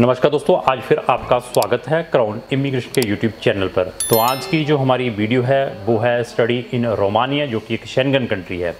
नमस्कार दोस्तों, आज फिर आपका स्वागत है क्राउन इमिग्रेशन के यूट्यूब चैनल पर। तो आज की जो हमारी वीडियो है, वो है स्टडी इन रोमानिया जो कि एक शेंगन कंट्री है।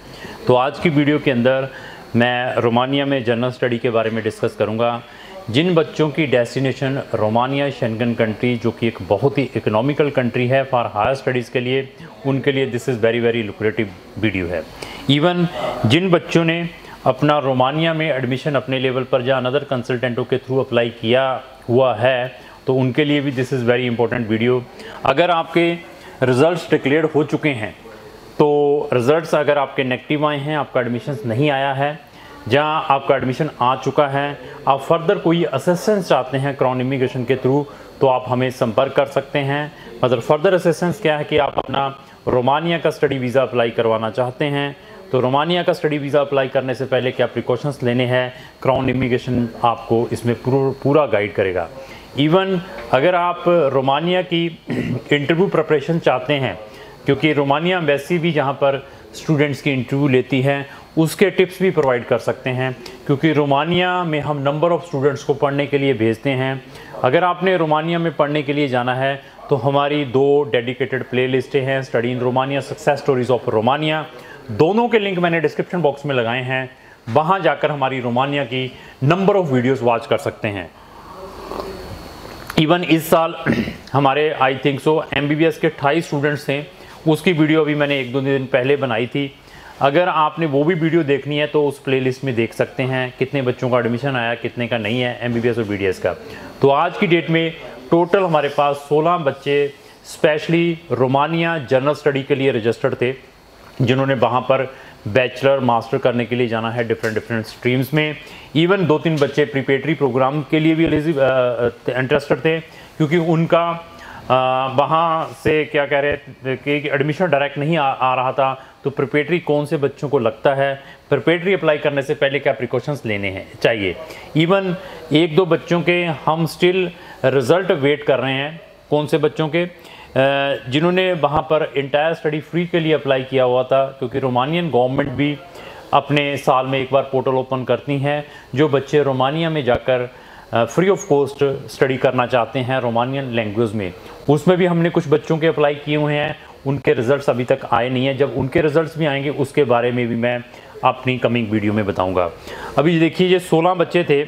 तो आज की वीडियो के अंदर मैं रोमानिया में जनरल स्टडी के बारे में डिस्कस करूँगा। जिन बच्चों की डेस्टिनेशन रोमानिया शेंगन कंट्री जो कि एक बहुत ही इकोनॉमिकल कंट्री है फॉर हायर स्टडीज़ के लिए, उनके लिए this is very very lucrative video है। इवन जिन बच्चों ने अपना रोमानिया में एडमिशन अपने लेवल पर जहाँ अनदर कंसल्टेंटों के थ्रू अप्लाई किया हुआ है तो उनके लिए भी this is very important video अगर आपके रिज़ल्ट्स डिक्लेयर हो चुके हैं तो रिज़ल्ट्स अगर आपके नेगेटिव आए हैं, आपका एडमिशन नहीं आया है, जहाँ आपका एडमिशन आ चुका है, आप फर्दर कोई असिस्टेंस चाहते हैं क्रॉन इमिग्रेशन के थ्रू तो आप हमें संपर्क कर सकते हैं। मतलब फर्दर असिस्टेंस क्या है कि आप अपना रोमानिया का स्टडी वीज़ा अप्लाई करवाना चाहते हैं तो रोमानिया का स्टडी वीज़ा अप्लाई करने से पहले क्या प्रिकॉशंस लेने हैं? क्राउन इमिग्रेशन आपको इसमें पूरा गाइड करेगा। इवन अगर आप रोमानिया की इंटरव्यू प्रिपरेशन चाहते हैं, क्योंकि रोमानिया एम्बेसी भी जहाँ पर स्टूडेंट्स की इंटरव्यू लेती है, उसके टिप्स भी प्रोवाइड कर सकते हैं, क्योंकि रोमानिया में हम नंबर ऑफ़ स्टूडेंट्स को पढ़ने के लिए भेजते हैं। अगर आपने रोमानिया में पढ़ने के लिए जाना है तो हमारी दो डेडिकेटेड प्ले लिस्टें हैं study in Romania success stories of Romania दोनों के लिंक मैंने डिस्क्रिप्शन बॉक्स में लगाए हैं। वहाँ जाकर हमारी रोमानिया की नंबर ऑफ़ वीडियोज़ वॉच कर सकते हैं। इवन इस साल हमारे आई थिंक सो एमबीबीएस के अट्ठाईस स्टूडेंट्स थे। उसकी वीडियो अभी मैंने एक दो दिन पहले बनाई थी। अगर आपने वो भी वीडियो देखनी है तो उस प्लेलिस्ट में देख सकते हैं कितने बच्चों का एडमिशन आया, कितने का नहीं है एमबीबीएस और बीडीएस का। तो आज की डेट में टोटल हमारे पास 16 बच्चे स्पेशली रोमानिया जनरल स्टडी के लिए रजिस्टर्ड थे। जिन्होंने वहाँ पर बैचलर मास्टर करने के लिए जाना है डिफरेंट डिफरेंट स्ट्रीम्स में। इवन दो तीन बच्चे प्रिपेटरी प्रोग्राम के लिए भी इंटरेस्टेड थे क्योंकि उनका वहाँ से क्या कह रहे कि एडमिशन डायरेक्ट नहीं आ, आ रहा था तो प्रिपेटरी कौन से बच्चों को लगता है? प्रिपेटरी अप्लाई करने से पहले क्या प्रिकॉशंस लेने हैं? चाहिए। इवन एक दो बच्चों के हम स्टिल रिज़ल्ट वेट कर रहे हैं कौन से बच्चों के? जिन्होंने वहाँ पर इंटायर स्टडी फ्री के लिए अप्लाई किया हुआ था, क्योंकि रोमानियन गवर्नमेंट भी अपने साल में एक बार पोर्टल ओपन करती हैं, जो बच्चे रोमानिया में जाकर फ्री ऑफ़ कॉस्ट स्टडी करना चाहते हैं रोमानियन लैंग्वेज में। उसमें भी हमने कुछ बच्चों के अप्लाई किए हुए हैं, उनके रिज़ल्ट्स अभी तक आए नहीं हैं। जब उनके रिज़ल्ट्स भी आएँगे, उसके बारे में भी मैं अपनी कमिंग वीडियो में बताऊँगा। अभी देखिए, ये 16 बच्चे थे।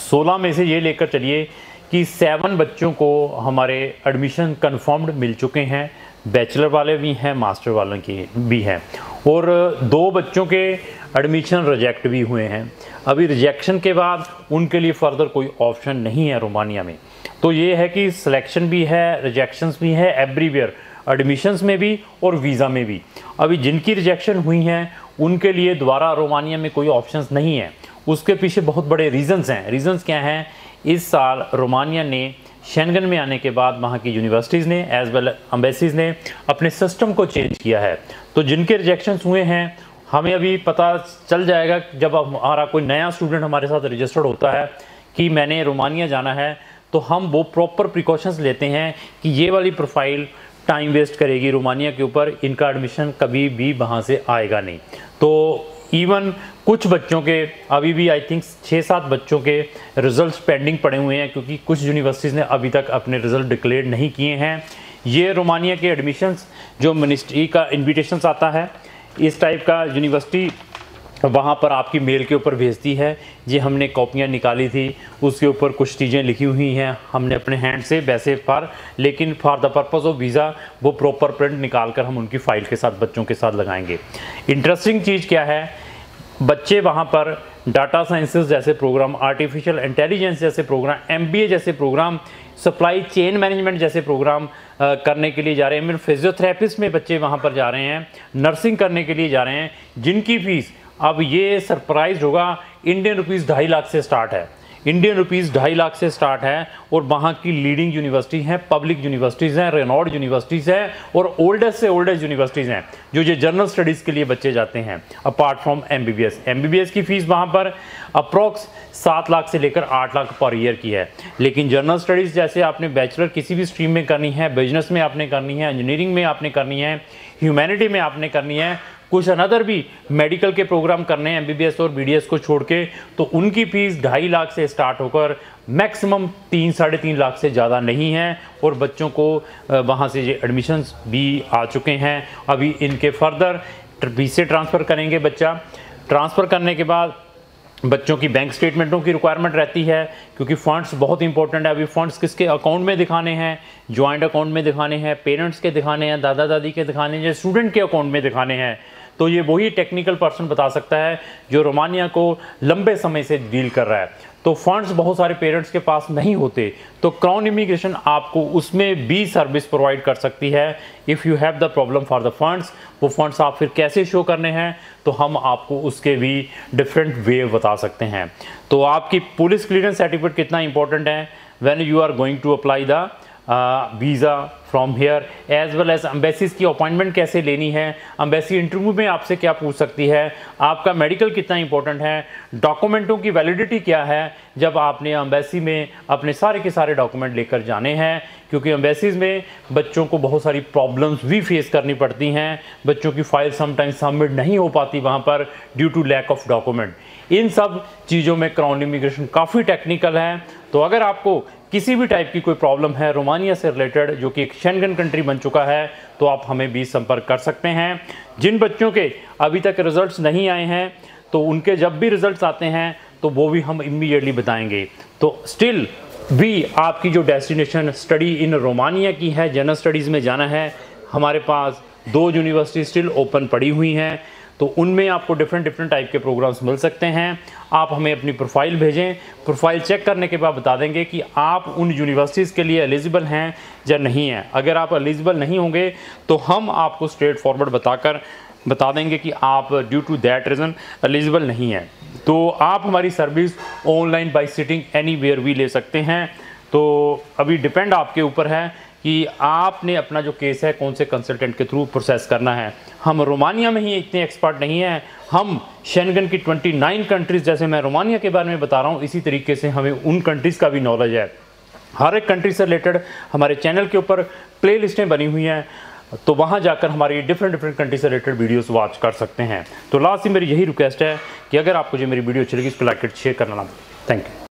16 में से ये लेकर चलिए कि सेवन बच्चों को हमारे एडमिशन कन्फर्म्ड मिल चुके हैं। बैचलर वाले भी हैं मास्टर वालों की भी हैं। और दो बच्चों के एडमिशन रिजेक्ट भी हुए हैं। अभी रिजेक्शन के बाद उनके लिए फर्दर कोई ऑप्शन नहीं है रोमानिया में। तो ये है कि सिलेक्शन भी है रिजेक्शंस भी है एवरीवेयर एडमिशन्स में भी और वीज़ा में भी। अभी जिनकी रिजेक्शन हुई हैं, उनके लिए दोबारा रोमानिया में कोई ऑप्शंस नहीं है। उसके पीछे बहुत बड़े रीजंस हैं। रीजंस क्या हैं? इस साल रोमानिया ने शेंगन में आने के बाद वहाँ की यूनिवर्सिटीज़ ने एज वेल अम्बेसीज़ ने अपने सिस्टम को चेंज किया है। तो जिनके रिजेक्शंस हुए हैं, हमें अभी पता चल जाएगा जब हमारा कोई नया स्टूडेंट हमारे साथ रजिस्टर्ड होता है कि मैंने रोमानिया जाना है तो हम वो प्रॉपर प्रिकॉशंस लेते हैं कि ये वाली प्रोफ़ाइल टाइम वेस्ट करेगी रोमानिया के ऊपर। इनका एडमिशन कभी भी वहाँ से आएगा नहीं। तो इवन कुछ बच्चों के, अभी भी आई थिंक छः सात बच्चों के रिजल्ट्स पेंडिंग पड़े हुए हैं, क्योंकि कुछ यूनिवर्सिटीज़ ने अभी तक अपने रिज़ल्ट डिक्लेयर नहीं किए हैं। ये रोमानिया के एडमिशन्स जो मिनिस्ट्री का इन्विटेशंस आता है, इस टाइप का यूनिवर्सिटी वहाँ पर आपकी मेल के ऊपर भेजती है ये हमने कॉपियाँ निकाली थी, उसके ऊपर कुछ चीज़ें लिखी हुई हैं, हमने अपने हैंड से वैसे फॉर, लेकिन for the purpose of visa वो प्रॉपर प्रिंट निकाल कर हम उनकी फ़ाइल के साथ, बच्चों के साथ लगाएँगे। इंटरेस्टिंग चीज़ क्या है बच्चे वहाँ पर डाटा साइंसेस जैसे प्रोग्राम आर्टिफिशियल इंटेलिजेंस जैसे प्रोग्राम एमबीए जैसे प्रोग्राम सप्लाई चेन मैनेजमेंट जैसे प्रोग्राम करने के लिए जा रहे हैं। मेरे फिजियोथेरेपिस्ट में बच्चे वहाँ पर जा रहे हैं नर्सिंग करने के लिए जा रहे हैं, जिनकी फ़ीस अब ये सरप्राइज़ होगा इंडियन रुपीज़ ढाई लाख से स्टार्ट है। इंडियन रुपीज़ ढाई लाख से स्टार्ट है और वहाँ की लीडिंग यूनिवर्सिटी हैं पब्लिक यूनिवर्सिटीज़ हैं रेनॉर्ड यूनिवर्सिटीज़ हैं और ओल्डेस्ट से ओल्डेस्ट यूनिवर्सिटीज़ हैं, जो ये जनरल स्टडीज़ के लिए बच्चे जाते हैं apart from M B B S M B B S की फ़ीस वहाँ पर अप्रॉक्स सात लाख से लेकर आठ लाख पर ईयर की है। लेकिन जनरल स्टडीज़ जैसे आपने बैचलर किसी भी स्ट्रीम में करनी है बिज़नेस में आपने करनी है इंजीनियरिंग में आपने करनी है ह्यूमैनिटी में आपने करनी है कुछ अनदर भी मेडिकल के प्रोग्राम करने हैं एमबीबीएस और बीडीएस को छोड़ के तो उनकी फ़ीस ढाई लाख से स्टार्ट होकर मैक्सिमम तीन, साढ़े तीन लाख से ज़्यादा नहीं है और बच्चों को वहाँ से ये एडमिशन्स भी आ चुके हैं। अभी इनके फर्दर बी ट्रांसफ़र करेंगे बच्चा। ट्रांसफ़र करने के बाद बच्चों की बैंक स्टेटमेंटों की रिक्वायरमेंट रहती है, क्योंकि फंड्स बहुत इंपॉर्टेंट है। अभी फंड्स किसके अकाउंट में दिखाने हैं? ज्वाइंट अकाउंट में दिखाने हैं पेरेंट्स के दिखाने हैं दादा दादी के दिखाने हैं स्टूडेंट के अकाउंट में दिखाने हैं। तो ये वही टेक्निकल पर्सन बता सकता है जो रोमानिया को लंबे समय से डील कर रहा है। तो फंड्स बहुत सारे पेरेंट्स के पास नहीं होते तो क्राउन इमिग्रेशन आपको उसमें भी सर्विस प्रोवाइड कर सकती है। If you have the problem for the funds वो फंड्स आप फिर कैसे शो करने हैं तो हम आपको उसके भी डिफरेंट वे बता सकते हैं। तो आपकी पुलिस क्लियरेंस सर्टिफिकेट कितना इंपॉर्टेंट है। When you are going to apply the visa from here as well as embassies की अपॉइंटमेंट कैसे लेनी है अम्बेसी इंटरव्यू में आपसे क्या पूछ सकती है, आपका मेडिकल कितना इंपॉर्टेंट है डॉक्यूमेंटों की वैलिडिटी क्या है, जब आपने अम्बेसी में अपने सारे के सारे डॉक्यूमेंट लेकर जाने हैं, क्योंकि अम्बेसीज में बच्चों को बहुत सारी प्रॉब्लम्स भी फेस करनी पड़ती हैं, बच्चों की फ़ाइल समटाइम्स सबमिट नहीं हो पाती वहाँ पर due to lack of document इन सब चीज़ों में क्राउन इमिग्रेशन काफ़ी टेक्निकल है तो अगर आपको किसी भी टाइप की कोई प्रॉब्लम है रोमानिया से रिलेटेड जो कि एक शेंगन कंट्री बन चुका है तो आप हमें भी संपर्क कर सकते हैं। जिन बच्चों के अभी तक रिजल्ट्स नहीं आए हैं तो उनके जब भी रिजल्ट्स आते हैं तो वो भी हम इमीडिएटली बताएँगे। तो स्टिल भी आपकी जो डेस्टिनेशन स्टडी इन रोमानिया की है जनरल स्टडीज़ में जाना है, हमारे पास दो यूनिवर्सिटी स्टिल ओपन पड़ी हुई हैं। तो उनमें आपको डिफरेंट डिफरेंट टाइप के प्रोग्राम्स मिल सकते हैं। आप हमें अपनी प्रोफ़ाइल भेजें। प्रोफ़ाइल चेक करने के बाद बता देंगे कि आप उन यूनिवर्सिटीज़ के लिए एलिजिबल हैं या नहीं हैं। अगर आप एलिजिबल नहीं होंगे तो हम आपको स्ट्रेट फॉरवर्ड बताकर बता देंगे कि आप due to that reason eligible नहीं हैं। तो आप हमारी service online by sitting anywhere ले सकते हैं। तो अभी डिपेंड आपके ऊपर है। कि आपने अपना जो केस है, कौन से कंसल्टेंट के थ्रू प्रोसेस करना है। हम रोमानिया में ही इतने एक्सपर्ट नहीं हैं। हम शेनगन की 29 कंट्रीज़ जैसे मैं रोमानिया के बारे में बता रहा हूँ, इसी तरीके से हमें उन कंट्रीज़ का भी नॉलेज है। हर एक कंट्री से रिलेटेड हमारे चैनल के ऊपर प्ले लिस्टें बनी हुई हैं तो वहाँ जाकर हमारी डिफरेंट डिफरेंट कंट्री से रिलेटेड वीडियोस वॉच कर सकते हैं। तो लास्ट ही मेरी यही रिक्वेस्ट है कि अगर आपको जो मेरी वीडियो अच्छी लगी, उसको लाइक शेयर करना थैंक यू